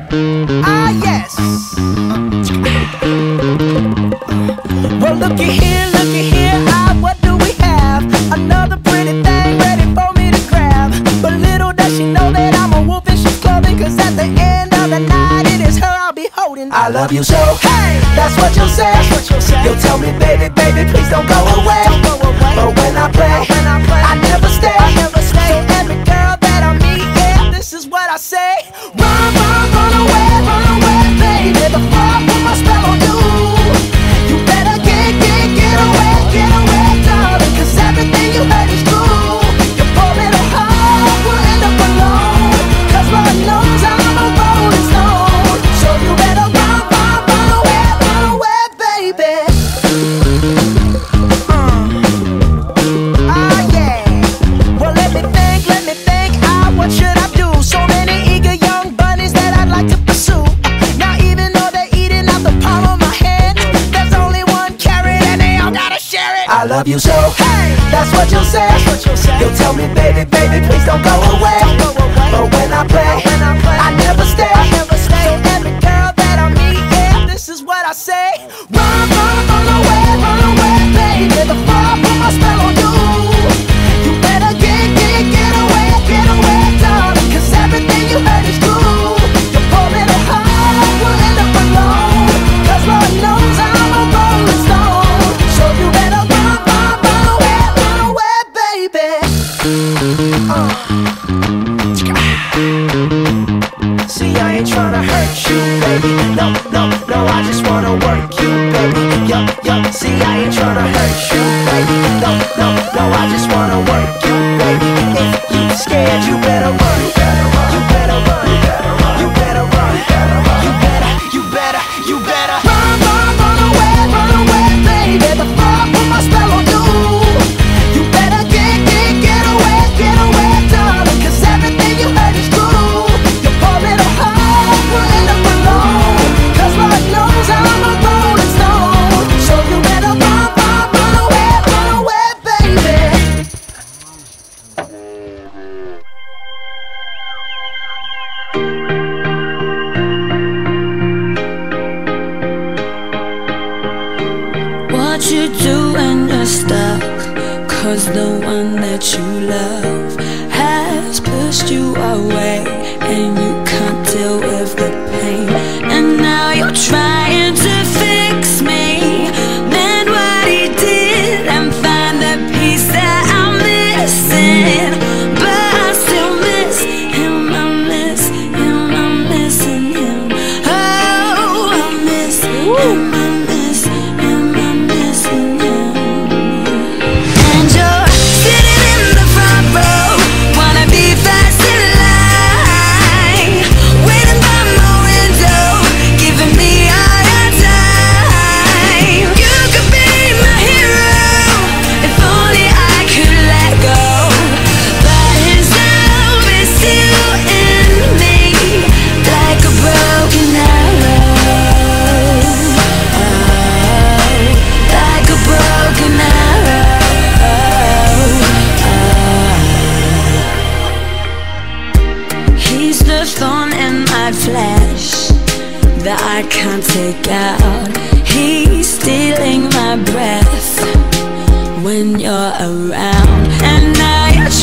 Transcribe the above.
Ah, yes. Well, looky here, looky here. Ah, what do we have? Another pretty thing ready for me to grab. But little does she know that I'm a wolf in sheep's clothing. Cause at the end of the night, it is her I'll be holding. I love you so. Hey, that's what you'll say. You'll tell me, baby, baby, please don't go away. But it. I love you so. Hey, that's what you'll say. You'll tell me, baby, baby, please don't go away. But when I play, I never stay. So every girl that I meet, yeah, this is what I say. Run you, baby. No, no, no, I just wanna work you, baby. Yo, yo, see, I ain't tryna hurt you, baby. No, no, Cause the one that you love Has pushed you away And you can't deal with the pain. And now you're trying I can't take out. He's stealing my breath when you're around, and now you're